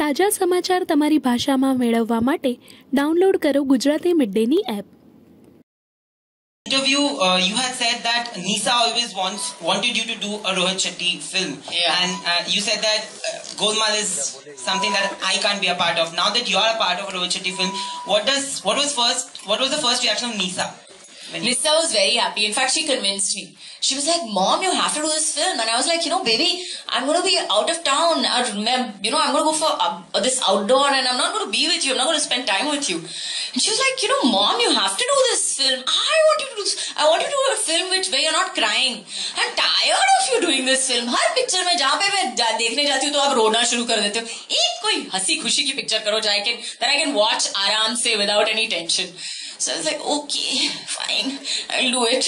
તાજા સમાચાર તમારી ભાષામાં મેળવવા માટે ડાઉનલોડ કરો Gujarati app. Interview uh, you had said that Nysa always wants wanted you to do a Rohit Shetty film. Yeah. and uh, you said that uh, Golmaal is something that I can't be a part of. Now that you are a part of a Rohit Shetty film what does what was first what was the first reaction of Nysa? Lisa was very happy. In fact, she convinced me. She was like, Mom, you have to do this film. And I was like, you know, baby, I'm going to be out of town. You know, I'm going to go for uh, this outdoor and I'm not going to be with you. I'm not going to spend time with you. And she was like, you know, Mom, you have to do this film. I want you to do this. I want you to do a film which where you're not crying. I'm tired of you doing this film. हर picture में जहाँ पे मैं देखने जाती हूँ तो आप रोना शुरू कर देते हो एक कोई हँसी खुशी की पिक्चर करो जाए that I can watch आराम से without any tension. So I was like, okay, fine, I'll do it.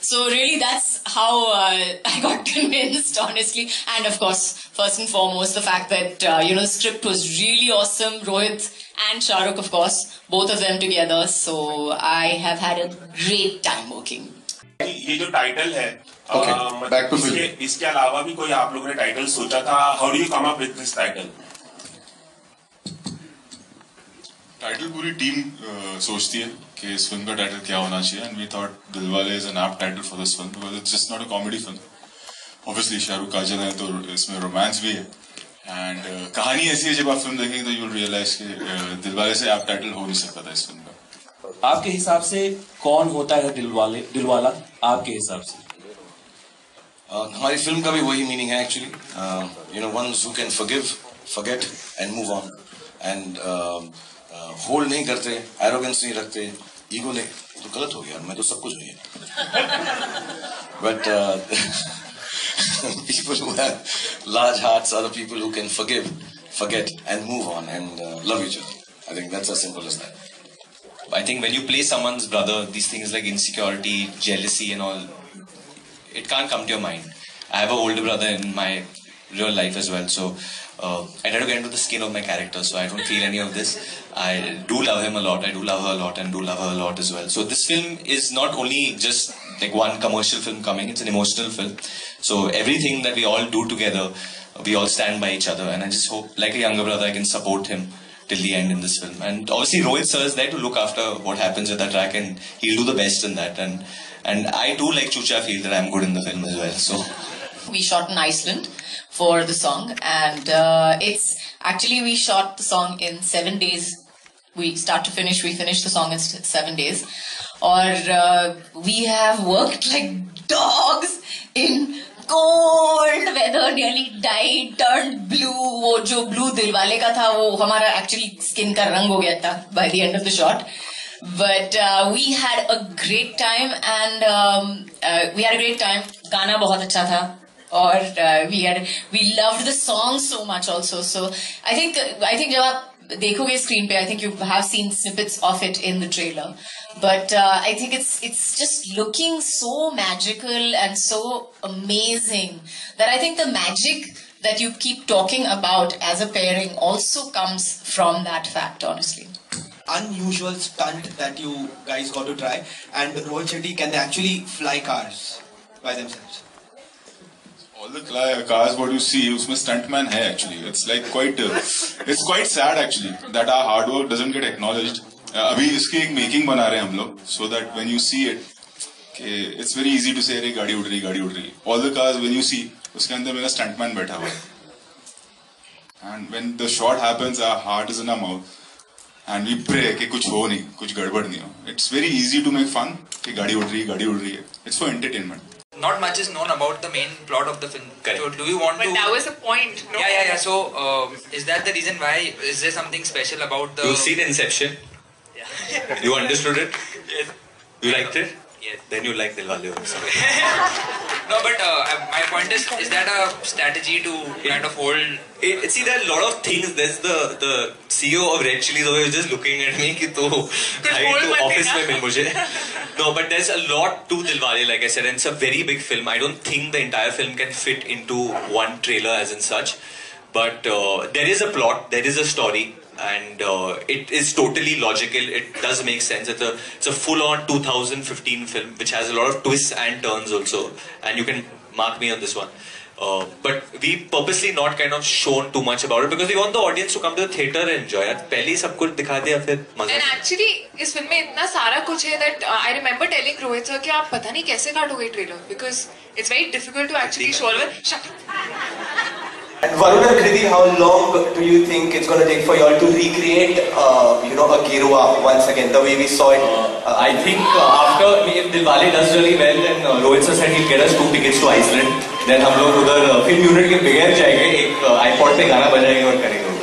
So really, that's how uh, I got convinced, honestly. And of course, first and foremost, the fact that uh, you know the script was really awesome. Rohit and Shahrukh, of course, both of them together. So I have had a great time working. ये जो title है Okay, अ, मतलब back to इसके, film. इसके अलावा भी कोई आप लोगों ने टाइटल सोचा था how do you come up with this title title पूरी टीम अ, सोचती है कि इस फ़िल्म का टाइटल क्या होना चाहिए and we thought Dilwale is an apt title for this film because it's just not a comedy film obviously Shahrukh Kajol है तो इसमें रोमांस भी है. एंड uh, कहानी ऐसी है जब आप फ़िल्म देखेंगे तो यू रियलाइज़ कि uh, दिलवाले से ऐप टाइटल हो नहीं सकता था इस फ़िल्म का. आपके हिसाब से कौन होता है दिलवाले दिलवाला आपके हिसाब से? Uh, हमारी फ़िल्म का भी वही मीनिंग है actually you know ones who can forgive forget and move on and hold नहीं करते एरोगेंस नहीं रखते ईगो नहीं तो गलत हो गया मैं तो सब कुछ नहीं है but people who have large hearts are the people who can forgive, forget, and move on and uh, love each other. I think that's as simple as that. I think when you play someone's brother, these things like insecurity, jealousy, and all, it can't come to your mind. I have an older brother in my real life as well, so uh, I try to get into the skin of my character, so I don't feel any of this. I do love him a lot, I do love her a lot, and do love her a lot as well. So this film is not only just like one commercial film coming; it's an emotional film. So everything that we all do together, we all stand by each other, and I just hope, like a younger brother, I can support him till the end in this film. And obviously Rohit sir is there to look after what happens with the track and he'll do the best in that. And and I do like Chucha feel that I'm good in the film as well. So We shot in Iceland for the song, and uh, it's actually we shot the song in seven days. We start to finish, we finished the song in s- seven days, or uh, we have worked like dogs in cold weather, nearly died, turned blue. वो जो blue Dilwale का था वो हमारा actually skin का रंग हो गया था by the end of the shot. But uh, we had a great time and um, uh, we had a great time. गाना बहुत अच्छा था और uh, we had we loved the song so much also. So I think I think जब आप देखोगे screen पे I think you have seen snippets of it in the trailer. But uh, I think it's it's just looking so magical and so amazing that I think the magic that you keep talking about as a pairing also comes from that fact, honestly. unusual stunt that you guys got to try and Rohit Shetty can they actually fly cars by themselves All the cars what you see, उसमें stuntman है actually. It's like quite, uh, it's quite sad actually that our hard work doesn't get acknowledged. Uh, अभी इसकी एक making बना रहे हैं हम लोग so that when you see it it's very easy to say अरे गाड़ी उड़ रही गाड़ी उड़ रही. All the cars when you see उसके अंदर मेरा स्टंटमैन बैठा हुआ है. And when the shot happens our heart is in our mouth and we pray कि कुछ हो नहीं कुछ गड़बड़ नहीं हो. It's very easy to make fun कि गाड़ी उड़ रही है गाड़ी उड़ रही है. It's for entertainment not much is known about the main plot of the film. So do you want But to? that was the point. No? yeah, yeah, yeah. So uh, is that the reason why? Is there something special about the? you've seen Inception. Yeah. you understood it. Yes. You liked it. Yes. Then you like Dilwale also. No, but uh, my point is, is that a strategy to kind of hold? It, see, there are a lot of things. There's the the CEO of Red Chillies who was just looking at me कि तो आई बोल to मत office देना। में मिल मुझे. No, but there's a lot to Dilwale, like I said, and it's a very big film. I don't think the entire film can fit into one trailer as in such. But uh, there is a plot, there is a story, and uh, it is totally logical. It does make sense. It's a it's a full-on 2015 film which has a lot of twists and turns also, and you can mark me on this one. Uh, but we purposely not kind of shown too much about it because we want the audience to come to the theater and enjoy it. पहले ही सब कुछ दिखा दिया फिर मजा and actually इस film में इतना सारा कुछ है that I remember telling Rohit sir कि आप पता नहीं कैसे काटोगे trailer because it's very difficult to actually show and Varun Kriti, how long do you think it's going to take for y'all to recreate, uh, you know, a Gerua once again, the way we saw it? Uh, I think uh, after, if Dilwale does really well, then uh, Rohit sir said he'll get us two tickets to Iceland. Then हम लोग उधर film unit के बगैर play a song, पे गाना बजाएंगे और करेंगे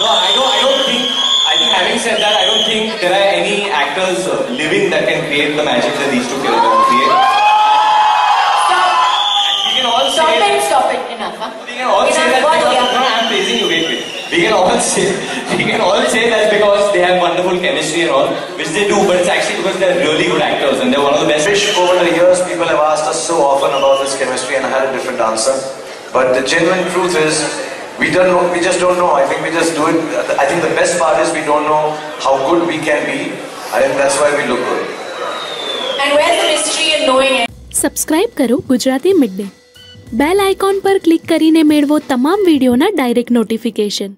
No, I don't, I don't think, I think having said that, I don't think there are any actors uh, living that can create the magic that these two films create. We can all say that Enough, because, what no, I'm praising you, wait, wait. We can all say, we can all say that's because they have wonderful chemistry and all, which they do, but it's actually because they're really good actors and they're one of the best. Wish over the years people have asked us so often about this chemistry and I had a different answer. But the genuine truth is, we don't know, we just don't know. I think we just do it. I think the best part is we don't know how good we can be. I think that's why we look good. And where's the mystery in knowing it? Subscribe કરો Gujarati mid day બેલ icon પર click કરીને મેળવો તમામ વિડીયોના direct notification